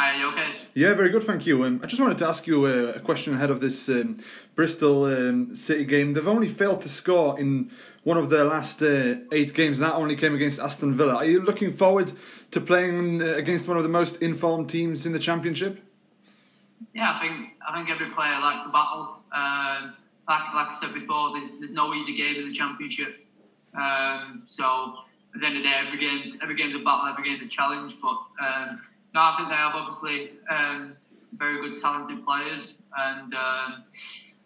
Hi, you okay? Yeah, very good, thank you. Um, I just wanted to ask you a, a question ahead of this um, Bristol um, City game. They've only failed to score in one of their last uh, eight games. That only came against Aston Villa. Are you looking forward to playing uh, against one of the most informed teams in the Championship? Yeah, I think I think every player likes a battle. Um, like like I said before, there's there's no easy game in the Championship. Um, so at the end of the day, every game's every game's a battle, every game's a challenge. But um, no, I think they have obviously um, very good, talented players, and um,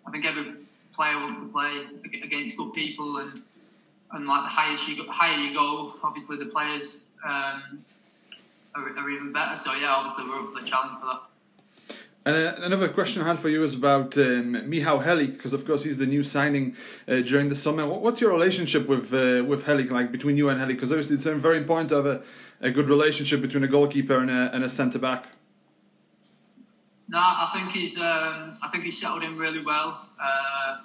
I think every player wants to play against good people, and and like the higher you go, higher you go, obviously the players um, are, are, even better. So yeah, obviously we're up for the challenge for that. And uh, another question I had for you is about um, Michał Helik, because of course he's the new signing uh, during the summer. What's your relationship with uh, with Helik, like between you and Helik? Because obviously it's very important to have a, a good relationship between a goalkeeper and a, and a centre back. No, I think he's um, I think he's settled in really well. Uh,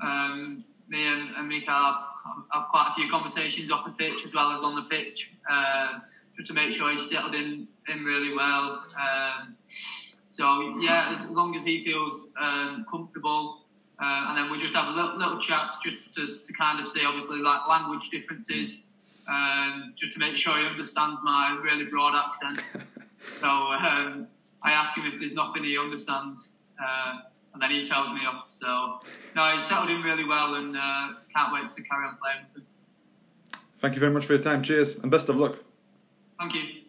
um, me and, and Michał have, have, quite a few conversations off the pitch as well as on the pitch, uh, just to make sure he's settled in in really well. Um, so yeah, as, long as he feels um, comfortable, uh, and then we just have a little, little chats just to, to, kind of see, obviously, like language differences, um, just to make sure he understands my really broad accent. so um, I ask him if there's nothing he understands, uh, and then he tells me off. So no, he's settled in really well, and uh, can't wait to carry on playing with him. Thank you very much for your time. Cheers, and best of luck. Thank you.